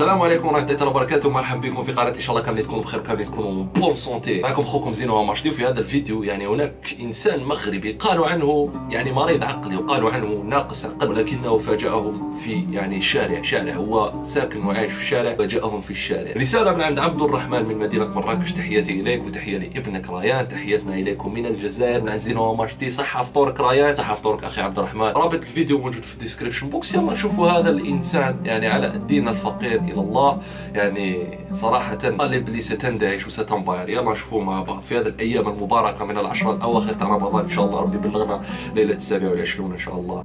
السلام عليكم ورحمة الله وبركاته. مرحبا بكم في قناة إن شاء الله كاملين تكونوا بخير كاملين تكونوا bonne santé معكم اخوكم زينو ماشدي في هذا الفيديو يعني هناك إنسان مغربي قالوا عنه يعني مريض عقلي وقالوا عنه ناقص عقل ولكنه فاجأهم في يعني شارع. شارع هو ساكن وعايش في الشارع فاجأهم في الشارع. رسالة من عند عبد الرحمن من مدينة مراكش. تحياتي إليك وتحية لابنك ريان تحياتنا إليكم من الجزائر. من عند زينو ماشدي صحه فطورك ريان صحه فطورك أخي عبد الرحمن. رابط الفيديو موجود في ال description box. يلا نشوفوا هذا الإنسان يعني علاء الدين الفقير. إلى الله. يعني صراحة قلب لي ستندهش وستنبهر يلا نشوفوا مع بعض في هذه الأيام المباركة من العشر الأواخر تاع رمضان إن شاء الله. ربي يبلغنا ليلة السابع والعشرون إن شاء الله.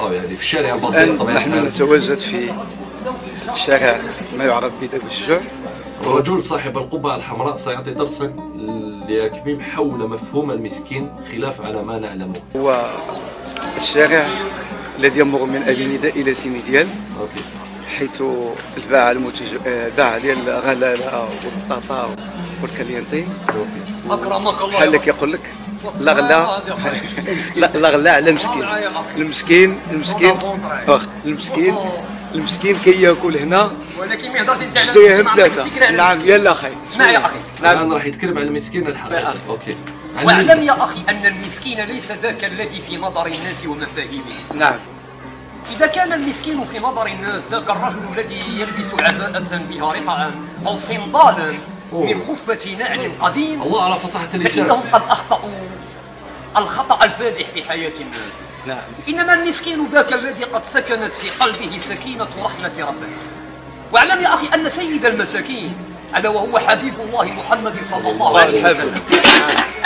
أو يعني في الشارع البسيط. طبعا نحن نتواجد في شارع ما يعرف بدب الجوع الرجل صاحب القبعة الحمراء سيعطي درسا ليكميم حول مفهوم المسكين خلاف على ما نعلمه. هو الشارع الذي يمر من افينيدا إلى سيميديال أوكي. حيث الباعة المتج... الباعة ديال الغلالة والبطاطا والكالينتي أكرمك الله بحال لك يقول لك لا غلا لا لا غلا على المسكين. المسكين المسكين. المسكين المسكين كي ياكل هنا. ولكن ما يهضرش انت على المسكين، على نعم. يلا أخي. اسمع يا أخي. الآن راح يتكلم عن المسكين الحقيقي. عن واعلم يا أخي أن المسكين ليس ذاك الذي في نظر الناس ومفاهيمهم نعم. إذا كان المسكين في نظر الناس ذاك الرجل الذي يلبس عباءة بها رقعا أو صندالا. من خفة نعل قديم الله على فصاحة اللسان فإنهم قد أخطأوا الخطأ الفادح في حياة الناس. نعم. إنما المسكين ذاك الذي قد سكنت في قلبه سكينة رحمة ربه. واعلم يا أخي أن سيد المساكين ألا وهو حبيب الله محمد صلى الله عليه وسلم.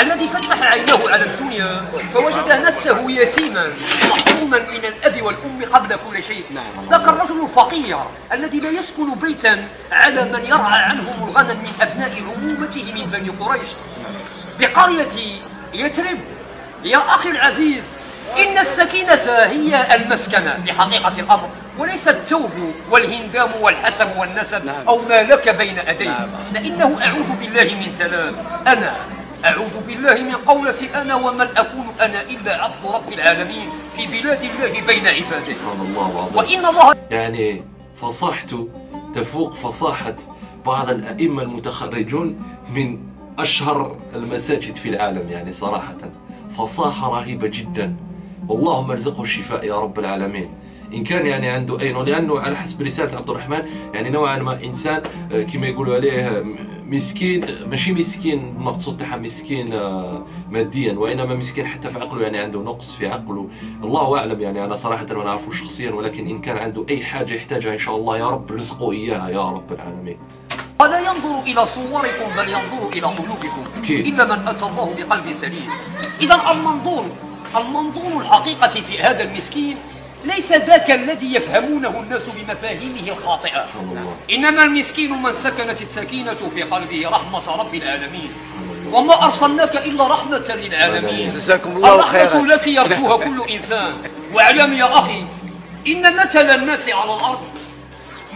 الذي فتح عينه على الدنيا فوجد نفسه يتيما محروما من الأب والأم قبل كل شيء. ذاك الرجل الفقير الذي لا يسكن بيتا على من يرعى عنهم الغنم من أبناء عمومته من بني قريش. بقرية يثرب يا أخي العزيز إن السكينة هي المسكنة. في حقيقة الأمر. وليس الثوب والهندام والحسم والنسب نعم. أو ما لك بين أديه نعم. فإنه أعوذ بالله من ثلاث أنا أعوذ بالله من قولة أنا ومن أكون أنا إلا عبد رب العالمين في بلاد الله بين عباده. سبحان الله وإن الله يعني فصاحته تفوق فصاحة بعض الأئمة المتخرجون من أشهر المساجد في العالم يعني صراحة فصاحة رهيبة جدا. اللهم ارزقه الشفاء يا رب العالمين. إن كان يعني عنده أين لأنه على حسب رسالة عبد الرحمن يعني نوعا ما إنسان آه، كما يقولوا عليه آه، مسكين ماشي مسكين المقصود تاعها مسكين آه، ماديا وإنما مسكين حتى في عقله يعني عنده نقص في عقله. الله أعلم يعني أنا صراحة ما نعرفه شخصيا ولكن إن كان عنده أي حاجة يحتاجها إن شاء الله يا رب رزقه إياها يا رب العالمين. ولا ينظر إلى صوركم بل ينظر إلى قلوبكم. إلا من أتى الله بقلب سليم. إذا المنظور المنظور الحقيقة في هذا المسكين ليس ذاك الذي يفهمونه الناس بمفاهيمه الخاطئة. إنما المسكين من سكنت السكينة في قلبه رحمة رب العالمين. وما أرسلناك إلا رحمة للعالمين. جزاكم الله الرحمة خيرا. التي يرجوها كل إنسان. واعلم يا أخي إن مثل الناس على الأرض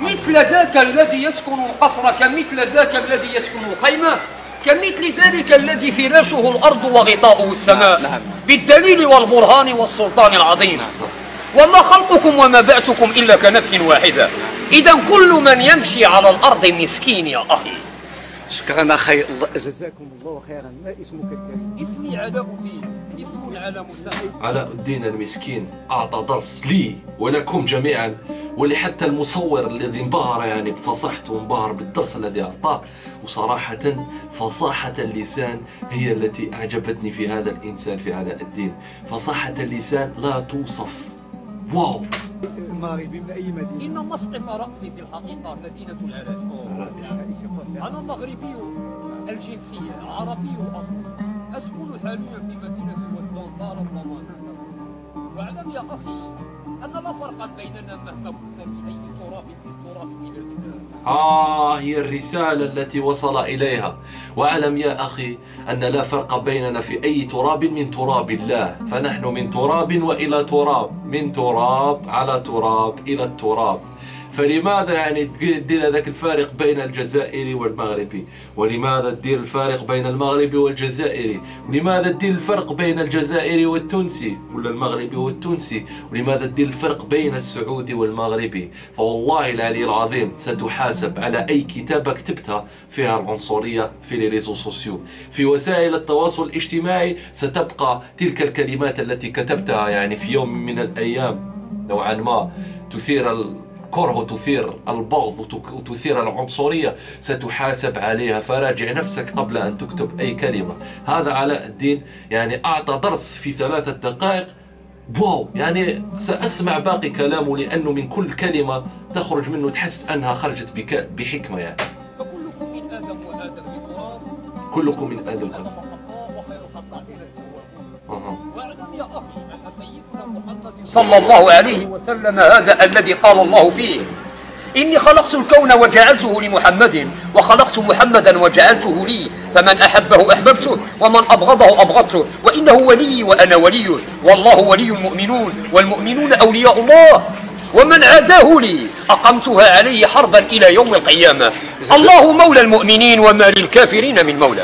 مثل ذاك الذي يسكن القصر كمثل ذاك الذي يسكن الخيمة كمثل ذلك الذي فراشه الأرض وغطاؤه السماء. نعم. بالدليل والبرهان والسلطان العظيم. وما خلقكم وما بعثكم إلا كنفس واحدة. إذا كل من يمشي على الأرض مسكين يا أخي. شكرا أخي. الله جزاكم الله خيرا. ما اسمك الكريم؟ اسمي علاء الدين. اسمي على مساعد علاء الدين المسكين أعطى درس لي ولكم جميعا. ولحتى المصور الذي انبهر يعني بفصاحته وانبهر بالدرس الذي أعطاه. وصراحة فصاحة اللسان هي التي أعجبتني في هذا الإنسان في علاء الدين. فصاحة اللسان لا توصف. واو. مغربي من أي مدينة؟ إن مسقط رأسي في الحقيقة مدينة العراء أنا مغربي الجنسية عربي الأصل أسكن حاليا في مدينة وسطان دار الضمان. وأعلم يا أخي أن لا فرق بيننا مهما كنا في أي تراب من تراب إلى الإله آه هي الرسالة التي وصل إليها. وأعلم يا أخي أن لا فرق بيننا في أي تراب من تراب الله. فنحن من تراب وإلى تراب من تراب على تراب إلى التراب. فلماذا يعني تدير هذاك الفارق بين الجزائري والمغربي؟ ولماذا تدير الفارق بين المغربي والجزائري؟ ولماذا تدير الفرق بين الجزائري والتونسي ولا المغربي والتونسي؟ ولماذا تدير الفرق بين السعودي والمغربي؟ فوالله العلي العظيم ستحاسب على أي كتابة كتبتها فيها العنصرية في réseaux sociaux. في وسائل التواصل الاجتماعي ستبقى تلك الكلمات التي كتبتها يعني في يوم من الأيام. نوعا ما تثير الكره وتثير البغض وتثير العنصرية ستحاسب عليها. فراجع نفسك قبل أن تكتب أي كلمة. هذا علاء الدين. يعني أعطى درس في ثلاثة دقائق. واو! يعني سأسمع باقي كلامه لأنه من كل كلمة تخرج منه تحس أنها خرجت بحكمة يعني. فكلكم من آدم وآدم كلكم من آدم آدم صلى الله عليه وسلم هذا الذي قال الله فيه. إني خلقت الكون وجعلته لمحمد وخلقت محمدا وجعلته لي فمن أحبه أحببته ومن أبغضه أبغضته وإنه ولي وأنا وليه والله ولي المؤمنون والمؤمنون أولياء الله. ومن عاداه لي أقمتها عليه حربا إلى يوم القيامة الله مولى المؤمنين وما للكافرين من مولى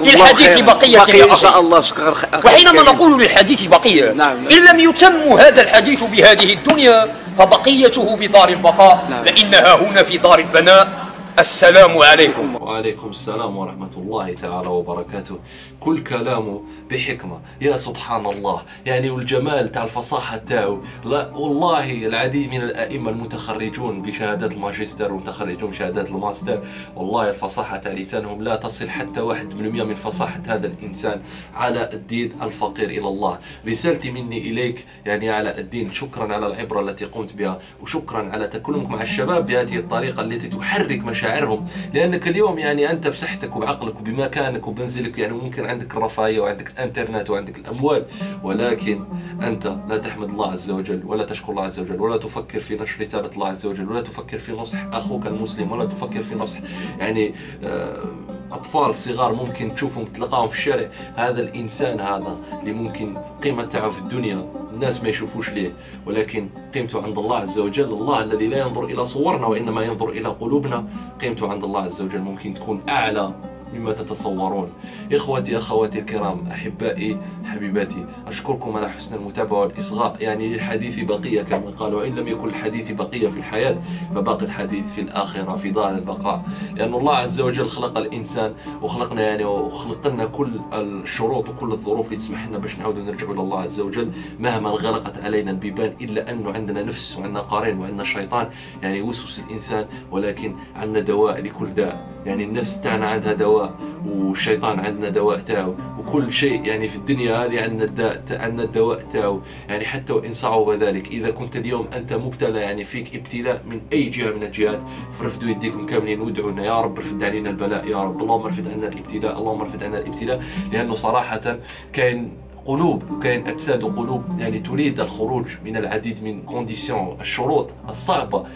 للحديث. بقية يا بقية إن أخي شاء الله شكرا أخي وحينما. نقول للحديث بقية نعم. إن لم يتم هذا الحديث بهذه الدنيا فبقيته بدار البقاء نعم. فإنها هنا في دار الفناء السلام عليكم. وعليكم السلام ورحمة الله تعالى وبركاته. كل كلامه بحكمة. يا سبحان الله يعني والجمال تاع الفصاحة تاعو. لا والله العديد من الأئمة المتخرجون بشهادات الماجستير ومتخرجون بشهادات الماستر والله الفصاحة تاع لسانهم لا تصل حتى واحد من المئة من فصاحة هذا الإنسان على الدين الفقير إلى الله. رسالتي مني إليك يعني على الدين. شكرا على العبرة التي قمت بها وشكرا على تكلمك مع الشباب بهذه الطريقة التي تحرك مشاعرهم. لأنك اليوم يعني أنت بصحتك وبعقلك وبمكانك وبمنزلك يعني ممكن عندك الرفاهية وعندك الإنترنت وعندك الأموال ولكن أنت لا تحمد الله عز وجل ولا تشكر الله عز وجل ولا تفكر في نشر رسالة الله عز وجل ولا تفكر في نصح أخوك المسلم ولا تفكر في نصح يعني آه، أطفال صغار ممكن تشوفهم تلقاهم في الشارع. هذا الإنسان هذا اللي ممكن قيمة تاعه في الدنيا. الناس ما يشوفوش ليه. ولكن قيمته عند الله عز وجل الله الذي لا ينظر إلى صورنا وإنما ينظر إلى قلوبنا قيمته عند الله عز وجل ممكن تكون أعلى مما تتصورون. إخوتي أخواتي الكرام أحبائي حبيباتي أشكركم على حسن المتابعة والإصغاء يعني للحديث بقية كما قال وإن لم يكن الحديث بقية في الحياة فباقي الحديث في الآخرة في دار البقاء. لأن الله عز وجل خلق الإنسان وخلقنا يعني وخلق لنا كل الشروط وكل الظروف اللي تسمح لنا باش نعود نرجع إلى الله عز وجل. مهما غلقت علينا البيبان إلا أنه عندنا نفس وعندنا قارين وعندنا شيطان يعني يوسوس الإنسان ولكن عندنا دواء لكل داء. يعني النفس تاعنا عندها دواء والشيطان عندنا دواء تاعو وكل شيء يعني في الدنيا هذه عندنا عندنا الدواء تاعو يعني حتى وإن صعب ذلك. إذا كنت اليوم أنت مبتلى يعني فيك ابتلاء من أي جهة من الجهات فرفدوا يديكم كاملين وادعوا لنا يا رب ارفد علينا البلاء يا رب. اللهم ارفد عنا الابتلاء اللهم ارفد عنا الابتلاء. لأنه صراحة كاين قلوب وكاين أجساد وقلوب يعني تريد الخروج من العديد من conditions الشروط الصعبة.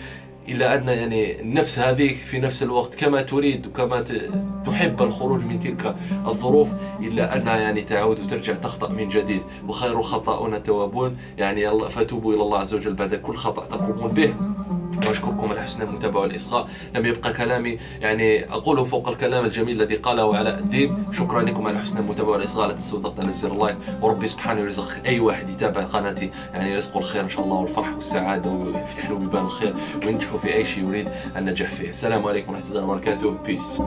إلا أن يعني النفس هذه في نفس الوقت كما تريد وكما تحب الخروج من تلك الظروف إلا أنها يعني تعود وترجع تخطأ من جديد. وخير الخطاؤون التوابون يعني فتوبوا إلى الله عز وجل بعد كل خطأ تقومون به. وأشكركم على حسن المتابعه والاصغاء لم يبقى كلامي يعني أقوله فوق الكلام الجميل الذي قاله علاء الدين. شكرا لكم على حسن المتابعة والإصغاء. لا تنسوا الضغط على زر ال like. وربي سبحانه يرزق أي واحد يتابع قناتي. يعني يرزقه الخير إن شاء الله والفرح والسعادة ويفتح له بيبان الخير وينجحوا في أي شيء يريد النجاح فيه. السلام عليكم ورحمة الله وبركاته. peace